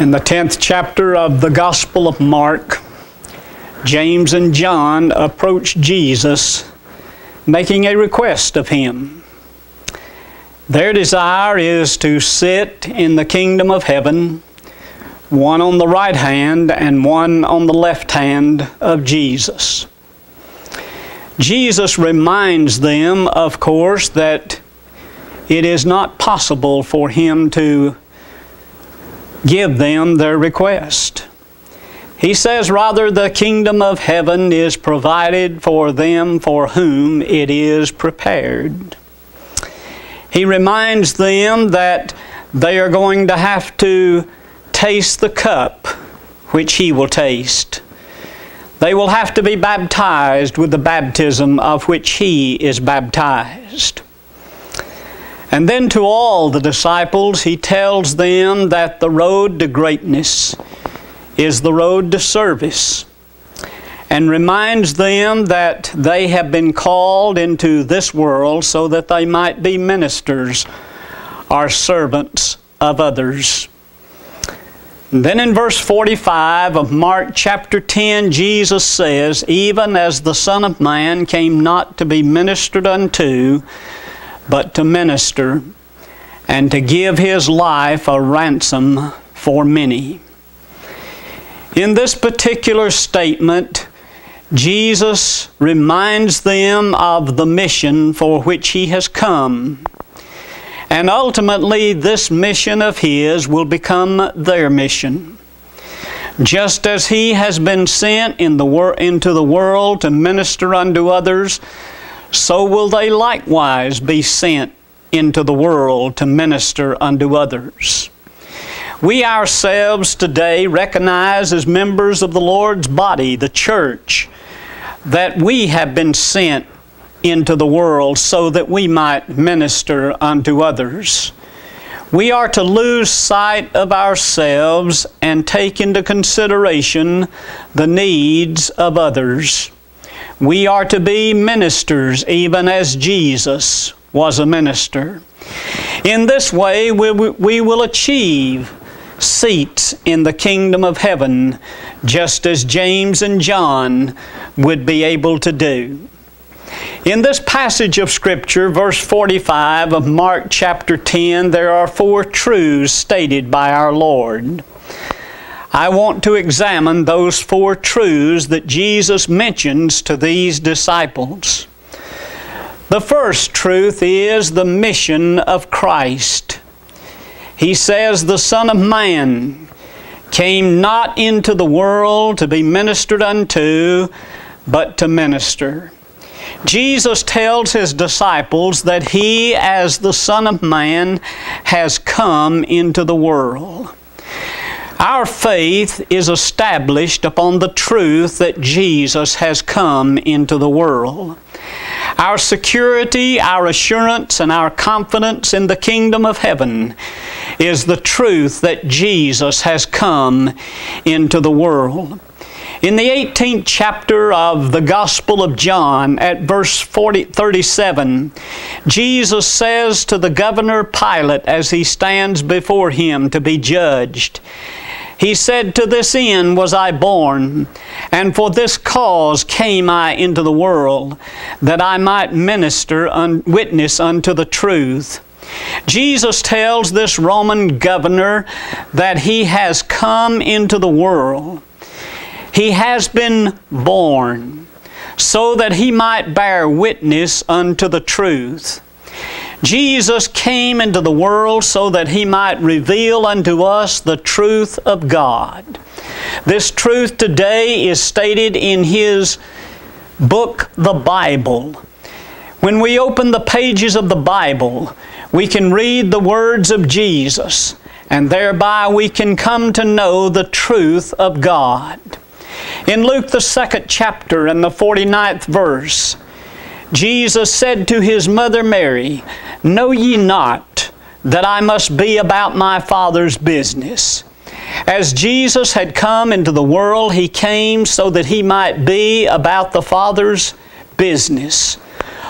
In the 10th chapter of the Gospel of Mark, James and John approach Jesus making a request of him. Their desire is to sit in the kingdom of heaven, one on the right hand and one on the left hand of Jesus. Jesus reminds them, of course, that it is not possible for him to give them their request. He says, rather, the kingdom of heaven is provided for them for whom it is prepared. He reminds them that they are going to have to taste the cup which He will taste. They will have to be baptized with the baptism of which He is baptized. And then to all the disciples, he tells them that the road to greatness is the road to service and reminds them that they have been called into this world so that they might be ministers or servants of others. And then in verse 45 of Mark chapter 10, Jesus says, Even as the Son of Man came not to be ministered unto, but to minister and to give his life a ransom for many. In this particular statement, Jesus reminds them of the mission for which he has come. And ultimately, this mission of his will become their mission. Just as he has been sent in the into the world to minister unto others, so will they likewise be sent into the world to minister unto others. We ourselves today recognize as members of the Lord's body, the church, that we have been sent into the world so that we might minister unto others. We are to lose sight of ourselves and take into consideration the needs of others. We are to be ministers even as Jesus was a minister. In this way, we, we will achieve seats in the kingdom of heaven, just as James and John would be able to do. In this passage of Scripture, verse 45 of Mark chapter 10, there are four truths stated by our Lord. I want to examine those four truths that Jesus mentions to these disciples. The first truth is the mission of Christ. He says, The Son of Man came not into the world to be ministered unto, but to minister. Jesus tells his disciples that he, as the Son of Man, has come into the world. Our faith is established upon the truth that Jesus has come into the world. Our security, our assurance, and our confidence in the kingdom of heaven is the truth that Jesus has come into the world. In the 18th chapter of the Gospel of John, at verse 40, 37, Jesus says to the governor Pilate as he stands before him to be judged, he said, To this end was I born, and for this cause came I into the world, that I might minister and witness unto the truth. Jesus tells this Roman governor that he has come into the world. He has been born so that he might bear witness unto the truth. Jesus came into the world so that He might reveal unto us the truth of God. This truth today is stated in His book, the Bible. When we open the pages of the Bible, we can read the words of Jesus, and thereby we can come to know the truth of God. In Luke, the second chapter and the 49th verse, Jesus said to his mother Mary, Know ye not that I must be about my Father's business? As Jesus had come into the world, He came so that He might be about the Father's business.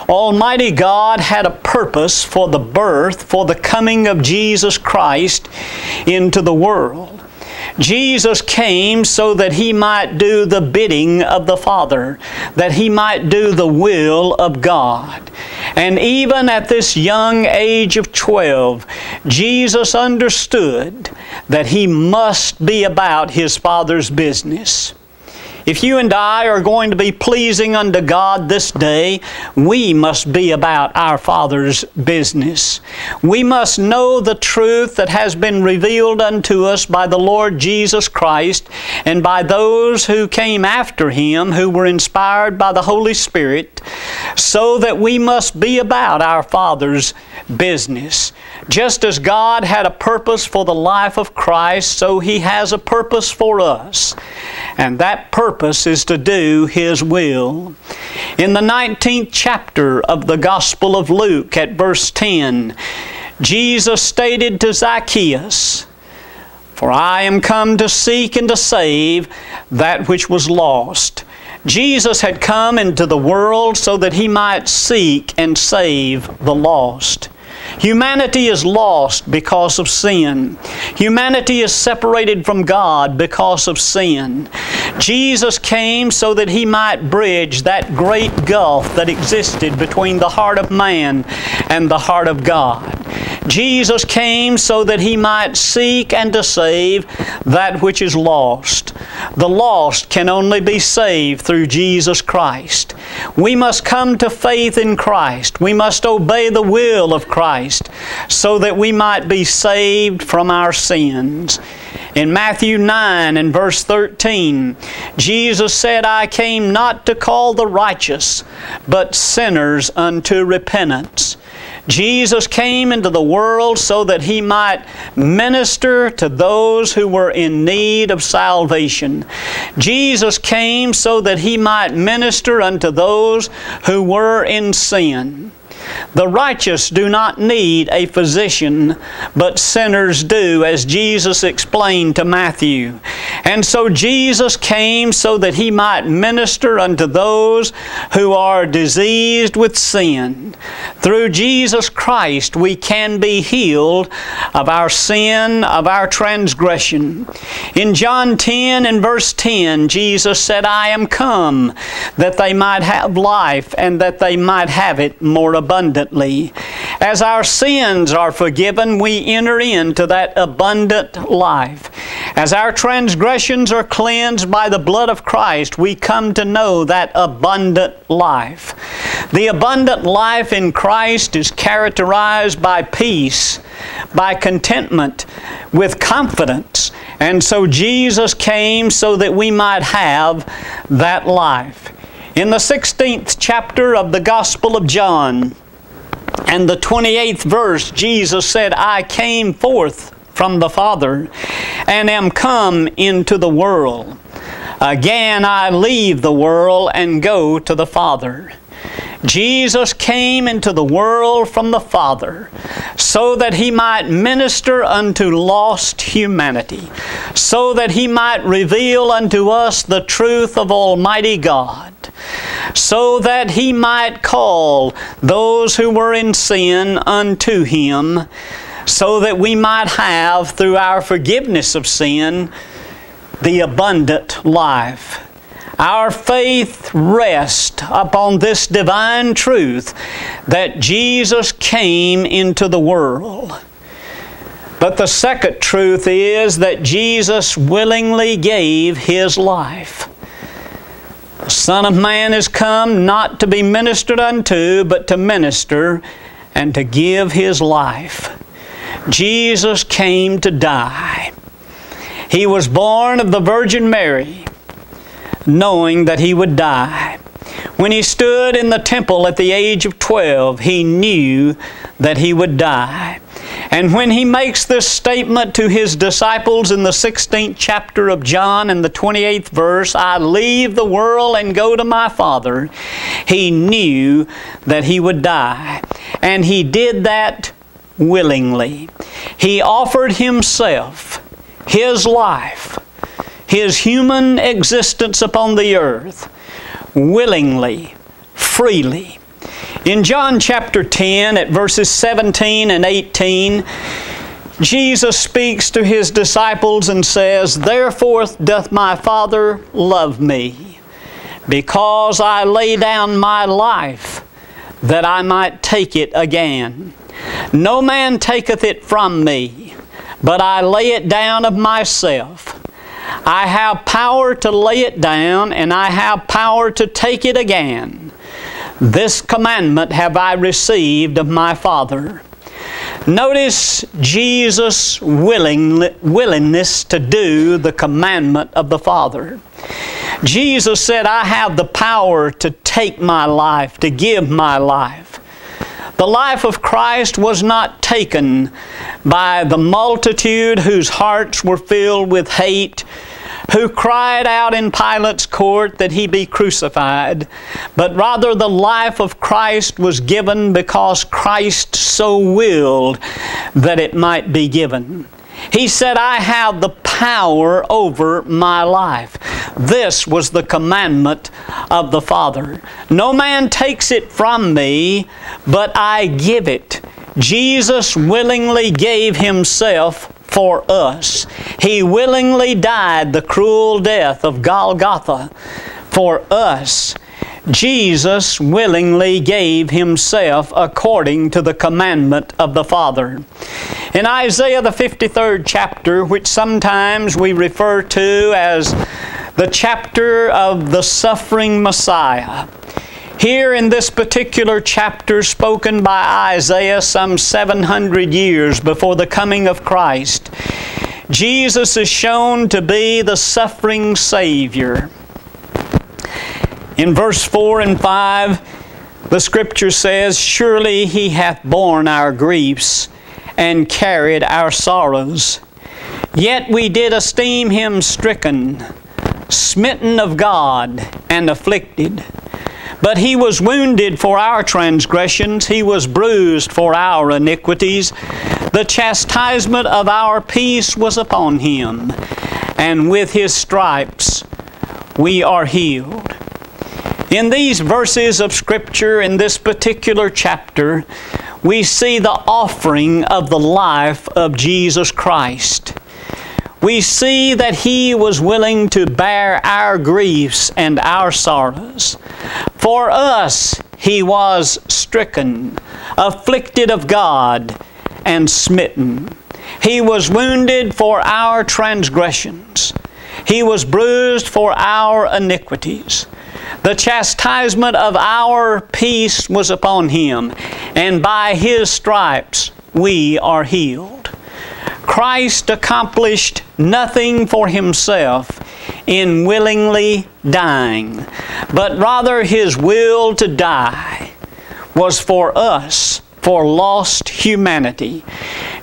Almighty God had a purpose for the birth, for the coming of Jesus Christ into the world. Jesus came so that he might do the bidding of the Father, that he might do the will of God. And even at this young age of 12, Jesus understood that he must be about his Father's business. If you and I are going to be pleasing unto God this day, we must be about our Father's business. We must know the truth that has been revealed unto us by the Lord Jesus Christ and by those who came after Him who were inspired by the Holy Spirit, so that we must be about our Father's business. Just as God had a purpose for the life of Christ, so He has a purpose for us. And that purpose is to do His will. In the 19th chapter of the Gospel of Luke, at verse 10, Jesus stated to Zacchaeus, For I am come to seek and to save that which was lost. Jesus had come into the world so that He might seek and save the lost. Humanity is lost because of sin. Humanity is separated from God because of sin. Jesus came so that He might bridge that great gulf that existed between the heart of man and the heart of God. Jesus came so that He might seek and to save that which is lost. The lost can only be saved through Jesus Christ. We must come to faith in Christ. We must obey the will of Christ so that we might be saved from our sins. In Matthew 9 and verse 13, Jesus said, I came not to call the righteous, but sinners unto repentance. Jesus came into the world so that He might minister to those who were in need of salvation. Jesus came so that He might minister unto those who were in sin. The righteous do not need a physician, but sinners do, as Jesus explained to Matthew. And so Jesus came so that He might minister unto those who are diseased with sin. Through Jesus Christ, we can be healed of our sin, of our transgression. In John 10 and verse 10, Jesus said, I am come that they might have life and that they might have it more abundantly abundantly. As our sins are forgiven, we enter into that abundant life. As our transgressions are cleansed by the blood of Christ, we come to know that abundant life. The abundant life in Christ is characterized by peace, by contentment, with confidence. And so Jesus came so that we might have that life. In the 16th chapter of the Gospel of John, and the 28th verse, Jesus said, I came forth from the Father and am come into the world. Again I leave the world and go to the Father. Jesus came into the world from the Father so that He might minister unto lost humanity, so that He might reveal unto us the truth of Almighty God, so that He might call those who were in sin unto Him, so that we might have, through our forgiveness of sin, the abundant life. Our faith rests upon this divine truth that Jesus came into the world. But the second truth is that Jesus willingly gave His life. Son of Man is come not to be ministered unto, but to minister and to give His life. Jesus came to die. He was born of the Virgin Mary knowing that he would die. When he stood in the temple at the age of 12, he knew that he would die. And when he makes this statement to his disciples in the 16th chapter of John and the 28th verse, I leave the world and go to my Father, he knew that he would die. And he did that willingly. He offered himself, his life, his human existence upon the earth willingly, freely. In John chapter 10, at verses 17 and 18, Jesus speaks to his disciples and says, Therefore doth my Father love me, because I lay down my life that I might take it again. No man taketh it from me, but I lay it down of myself. I have power to lay it down, and I have power to take it again. This commandment have I received of my Father. Notice Jesus' willing, willingness to do the commandment of the Father. Jesus said, I have the power to take my life, to give my life. The life of Christ was not taken by the multitude whose hearts were filled with hate who cried out in Pilate's court that he be crucified, but rather the life of Christ was given because Christ so willed that it might be given. He said, I have the power over my life. This was the commandment of the Father. No man takes it from me, but I give it. Jesus willingly gave Himself for us. He willingly died the cruel death of Golgotha for us. Jesus willingly gave Himself according to the commandment of the Father. In Isaiah the 53rd chapter, which sometimes we refer to as the chapter of the suffering Messiah, here in this particular chapter, spoken by Isaiah some 700 years before the coming of Christ, Jesus is shown to be the suffering Savior. In verse 4 and 5, the Scripture says, Surely He hath borne our griefs and carried our sorrows. Yet we did esteem Him stricken, smitten of God, and afflicted. But he was wounded for our transgressions, he was bruised for our iniquities. The chastisement of our peace was upon him, and with his stripes we are healed. In these verses of Scripture, in this particular chapter, we see the offering of the life of Jesus Christ we see that He was willing to bear our griefs and our sorrows. For us, He was stricken, afflicted of God, and smitten. He was wounded for our transgressions. He was bruised for our iniquities. The chastisement of our peace was upon Him, and by His stripes we are healed. Christ accomplished nothing for himself in willingly dying, but rather his will to die was for us, for lost humanity.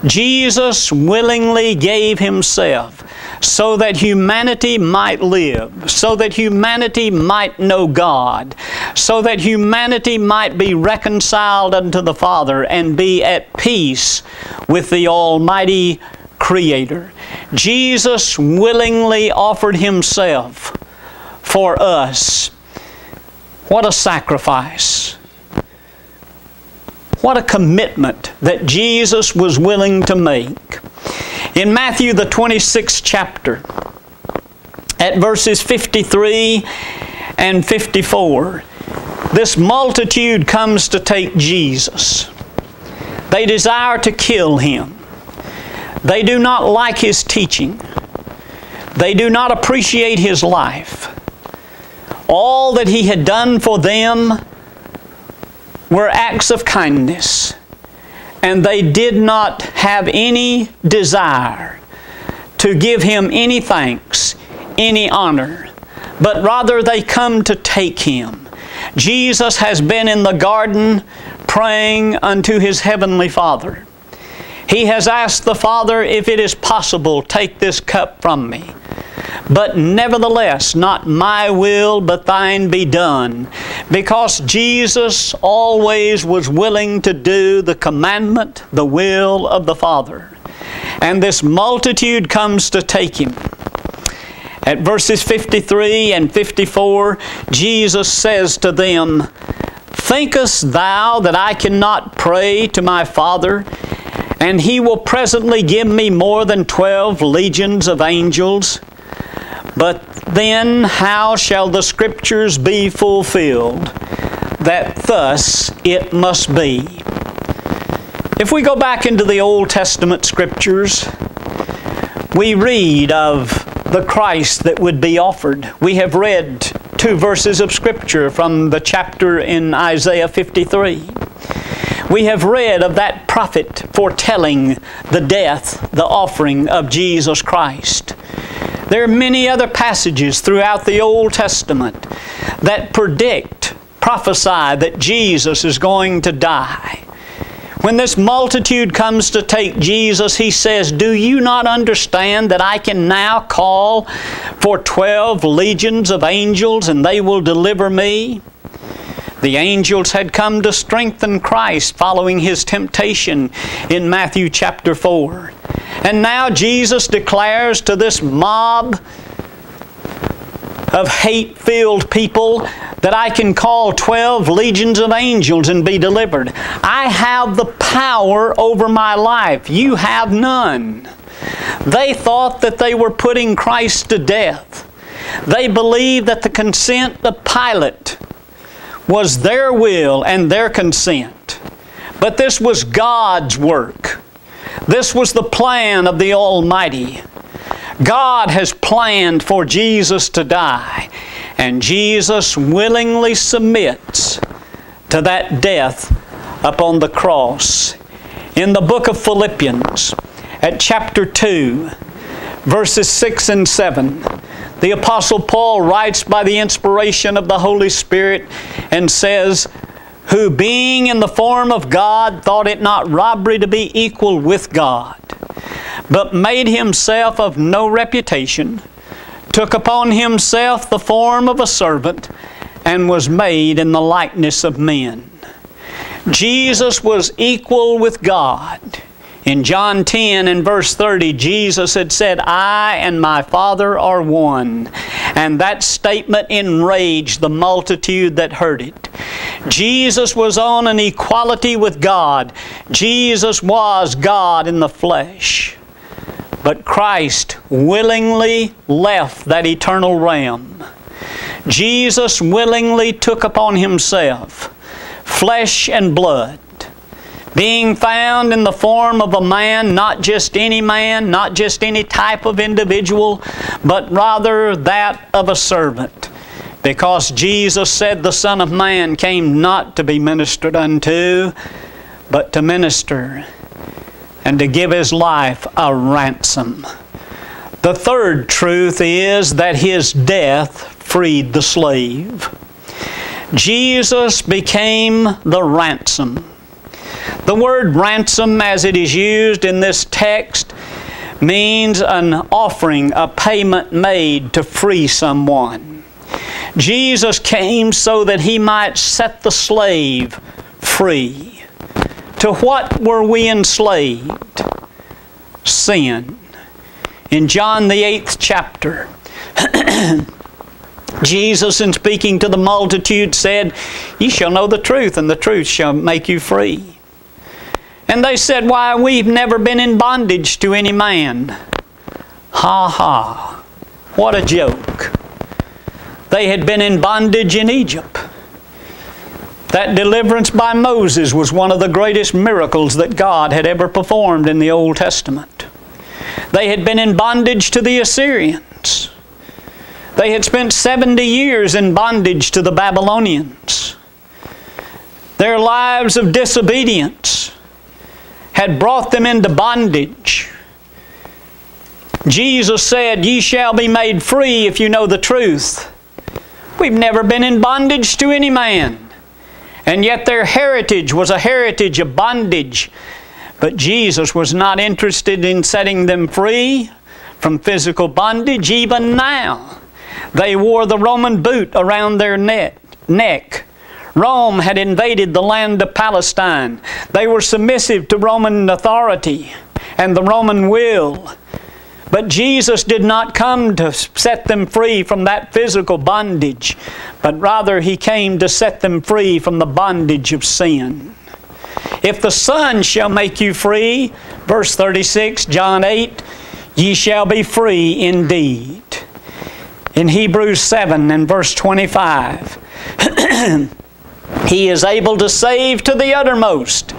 Jesus willingly gave himself so that humanity might live, so that humanity might know God, so that humanity might be reconciled unto the Father and be at peace with the Almighty Creator. Jesus willingly offered Himself for us. What a sacrifice! What a commitment that Jesus was willing to make. In Matthew, the 26th chapter, at verses 53 and 54, this multitude comes to take Jesus. They desire to kill him. They do not like his teaching. They do not appreciate his life. All that he had done for them were acts of kindness, and they did not have any desire to give him any thanks, any honor, but rather they come to take him. Jesus has been in the garden praying unto his heavenly Father. He has asked the Father, if it is possible, take this cup from me. But nevertheless, not my will, but thine be done. Because Jesus always was willing to do the commandment, the will of the Father. And this multitude comes to take him. At verses 53 and 54, Jesus says to them, Thinkest thou that I cannot pray to my Father, and he will presently give me more than twelve legions of angels. But then how shall the scriptures be fulfilled? That thus it must be. If we go back into the Old Testament scriptures, we read of the Christ that would be offered. We have read two verses of scripture from the chapter in Isaiah 53. We have read of that prophet foretelling the death, the offering of Jesus Christ. There are many other passages throughout the Old Testament that predict, prophesy that Jesus is going to die. When this multitude comes to take Jesus, he says, Do you not understand that I can now call for twelve legions of angels and they will deliver me? The angels had come to strengthen Christ following his temptation in Matthew chapter 4. And now Jesus declares to this mob of hate filled people that I can call 12 legions of angels and be delivered. I have the power over my life. You have none. They thought that they were putting Christ to death. They believed that the consent of Pilate was their will and their consent. But this was God's work. This was the plan of the Almighty. God has planned for Jesus to die, and Jesus willingly submits to that death upon the cross. In the book of Philippians, at chapter 2, verses 6 and 7, the Apostle Paul writes by the inspiration of the Holy Spirit and says, Who being in the form of God thought it not robbery to be equal with God, but made himself of no reputation, took upon himself the form of a servant, and was made in the likeness of men. Jesus was equal with God. In John 10 and verse 30, Jesus had said, I and my Father are one. And that statement enraged the multitude that heard it. Jesus was on an equality with God. Jesus was God in the flesh. But Christ willingly left that eternal realm. Jesus willingly took upon Himself flesh and blood being found in the form of a man, not just any man, not just any type of individual, but rather that of a servant. Because Jesus said the Son of Man came not to be ministered unto, but to minister and to give His life a ransom. The third truth is that His death freed the slave. Jesus became the ransom. The word ransom, as it is used in this text, means an offering, a payment made to free someone. Jesus came so that he might set the slave free. To what were we enslaved? Sin. In John the eighth chapter, Jesus, in speaking to the multitude, said, Ye shall know the truth, and the truth shall make you free. And they said, Why, we've never been in bondage to any man. Ha ha. What a joke. They had been in bondage in Egypt. That deliverance by Moses was one of the greatest miracles that God had ever performed in the Old Testament. They had been in bondage to the Assyrians. They had spent 70 years in bondage to the Babylonians. Their lives of disobedience had brought them into bondage. Jesus said, Ye shall be made free if you know the truth. We've never been in bondage to any man. And yet their heritage was a heritage of bondage. But Jesus was not interested in setting them free from physical bondage even now. They wore the Roman boot around their neck. Rome had invaded the land of Palestine. They were submissive to Roman authority and the Roman will. But Jesus did not come to set them free from that physical bondage, but rather He came to set them free from the bondage of sin. If the Son shall make you free, verse 36, John 8, ye shall be free indeed. In Hebrews 7 and verse 25, He is able to save to the uttermost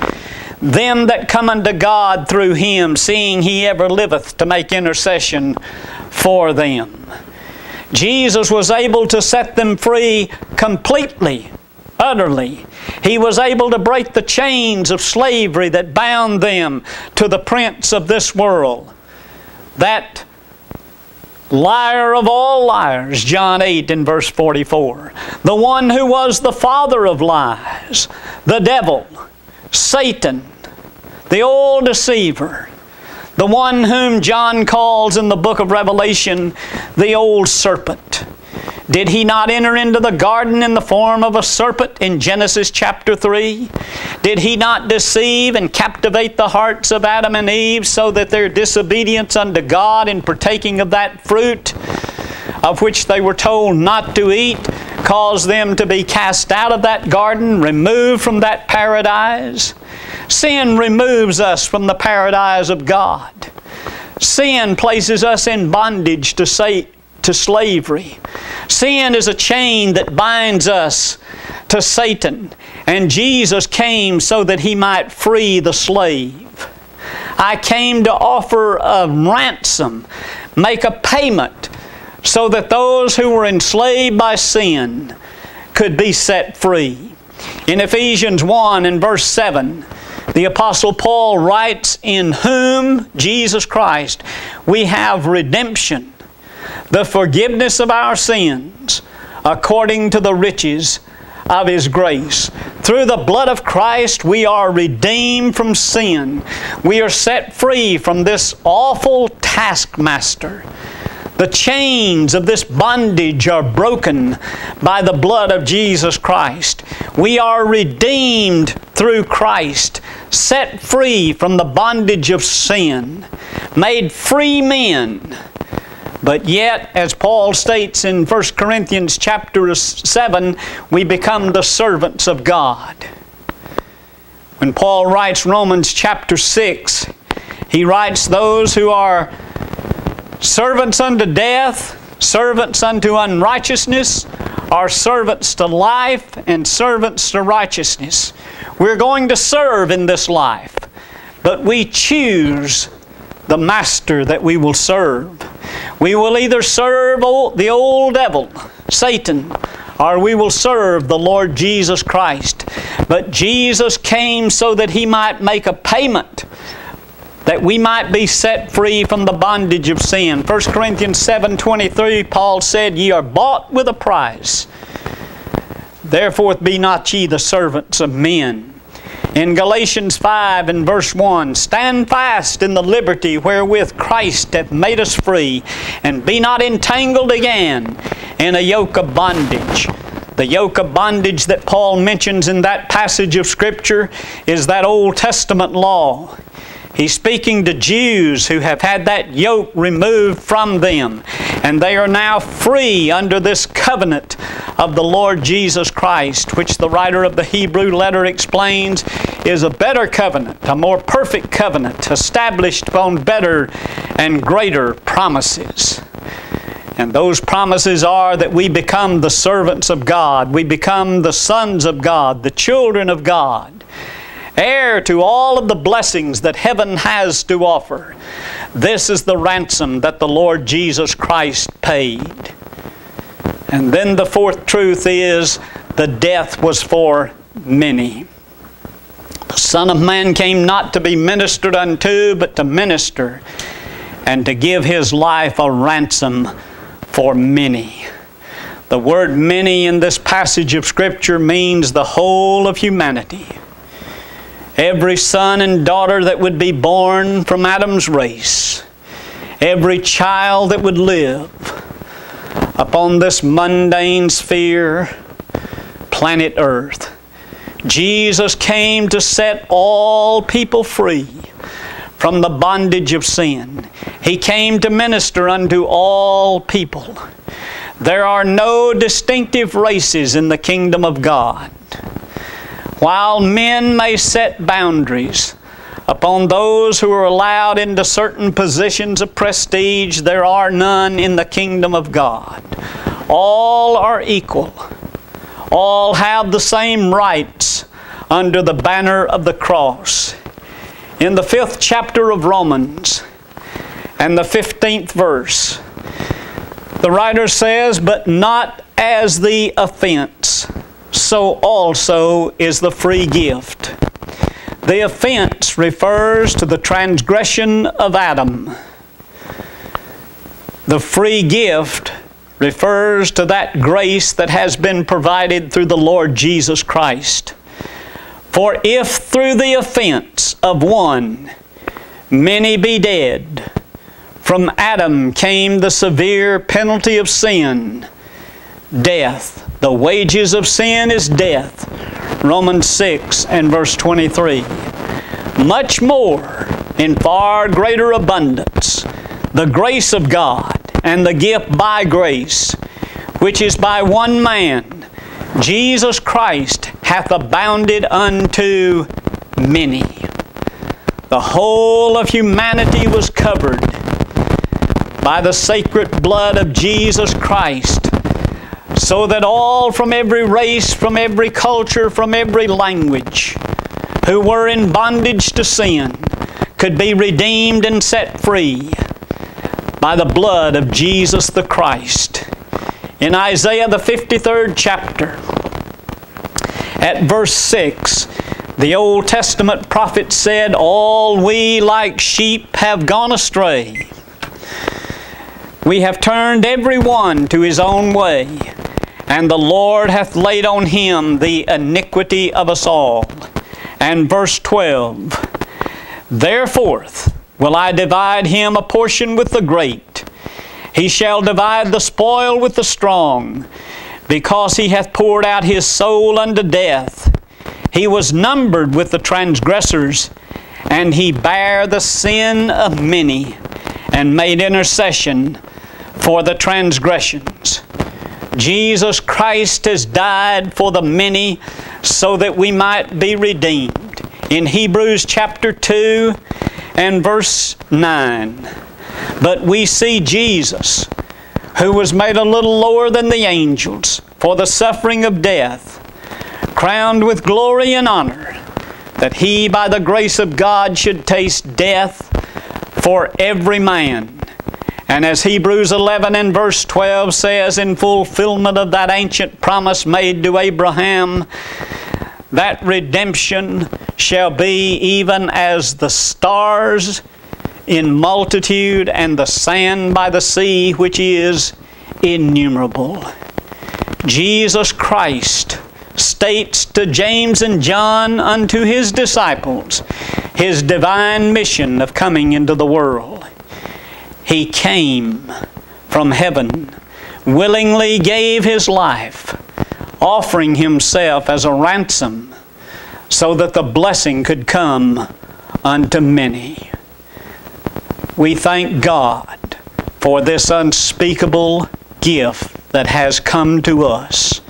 them that come unto God through Him, seeing He ever liveth to make intercession for them. Jesus was able to set them free completely, utterly. He was able to break the chains of slavery that bound them to the prince of this world. That liar of all liars, John 8 and verse 44. The one who was the father of lies, the devil, Satan, the old deceiver, the one whom John calls in the book of Revelation the old serpent. Did he not enter into the garden in the form of a serpent in Genesis chapter 3? Did he not deceive and captivate the hearts of Adam and Eve so that their disobedience unto God in partaking of that fruit of which they were told not to eat caused them to be cast out of that garden, removed from that paradise? Sin removes us from the paradise of God. Sin places us in bondage to say, to slavery. Sin is a chain that binds us to Satan, and Jesus came so that he might free the slave. I came to offer a ransom, make a payment, so that those who were enslaved by sin could be set free. In Ephesians 1 and verse 7, the Apostle Paul writes, In whom, Jesus Christ, we have redemption the forgiveness of our sins according to the riches of His grace. Through the blood of Christ, we are redeemed from sin. We are set free from this awful taskmaster. The chains of this bondage are broken by the blood of Jesus Christ. We are redeemed through Christ, set free from the bondage of sin, made free men but yet, as Paul states in 1 Corinthians chapter 7, we become the servants of God. When Paul writes Romans chapter 6, he writes those who are servants unto death, servants unto unrighteousness, are servants to life and servants to righteousness. We're going to serve in this life, but we choose the master that we will serve. We will either serve the old devil, Satan, or we will serve the Lord Jesus Christ. But Jesus came so that He might make a payment that we might be set free from the bondage of sin. 1 Corinthians 7.23, Paul said, Ye are bought with a price. Therefore be not ye the servants of men. In Galatians 5 and verse 1, Stand fast in the liberty wherewith Christ hath made us free, and be not entangled again in a yoke of bondage. The yoke of bondage that Paul mentions in that passage of Scripture is that Old Testament law. He's speaking to Jews who have had that yoke removed from them, and they are now free under this covenant of the Lord Jesus Christ, which the writer of the Hebrew letter explains is a better covenant, a more perfect covenant, established upon better and greater promises. And those promises are that we become the servants of God, we become the sons of God, the children of God heir to all of the blessings that heaven has to offer. This is the ransom that the Lord Jesus Christ paid. And then the fourth truth is the death was for many. The Son of Man came not to be ministered unto, but to minister and to give his life a ransom for many. The word many in this passage of Scripture means the whole of humanity every son and daughter that would be born from Adam's race, every child that would live upon this mundane sphere, planet Earth. Jesus came to set all people free from the bondage of sin. He came to minister unto all people. There are no distinctive races in the kingdom of God. While men may set boundaries upon those who are allowed into certain positions of prestige, there are none in the kingdom of God. All are equal. All have the same rights under the banner of the cross. In the fifth chapter of Romans and the 15th verse, the writer says, But not as the offense, so also is the free gift. The offense refers to the transgression of Adam. The free gift refers to that grace that has been provided through the Lord Jesus Christ. For if through the offense of one many be dead, from Adam came the severe penalty of sin, death. The wages of sin is death. Romans 6 and verse 23. Much more, in far greater abundance, the grace of God and the gift by grace, which is by one man, Jesus Christ, hath abounded unto many. The whole of humanity was covered by the sacred blood of Jesus Christ, so that all from every race, from every culture, from every language, who were in bondage to sin, could be redeemed and set free by the blood of Jesus the Christ. In Isaiah the 53rd chapter, at verse 6, the Old Testament prophet said, All we like sheep have gone astray. We have turned every one to his own way, and the Lord hath laid on him the iniquity of us all. And verse 12 Therefore will I divide him a portion with the great. He shall divide the spoil with the strong, because he hath poured out his soul unto death. He was numbered with the transgressors, and he bare the sin of many, and made intercession for the transgressions. Jesus Christ has died for the many so that we might be redeemed. In Hebrews chapter 2 and verse 9. But we see Jesus, who was made a little lower than the angels for the suffering of death, crowned with glory and honor, that he, by the grace of God, should taste death for every man and as Hebrews 11 and verse 12 says, in fulfillment of that ancient promise made to Abraham, that redemption shall be even as the stars in multitude and the sand by the sea, which is innumerable. Jesus Christ states to James and John unto his disciples his divine mission of coming into the world. He came from heaven, willingly gave His life, offering Himself as a ransom so that the blessing could come unto many. We thank God for this unspeakable gift that has come to us.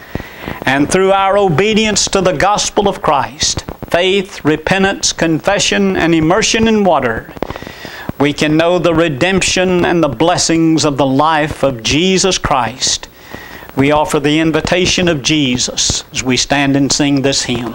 And through our obedience to the gospel of Christ, faith, repentance, confession, and immersion in water, we can know the redemption and the blessings of the life of Jesus Christ. We offer the invitation of Jesus as we stand and sing this hymn.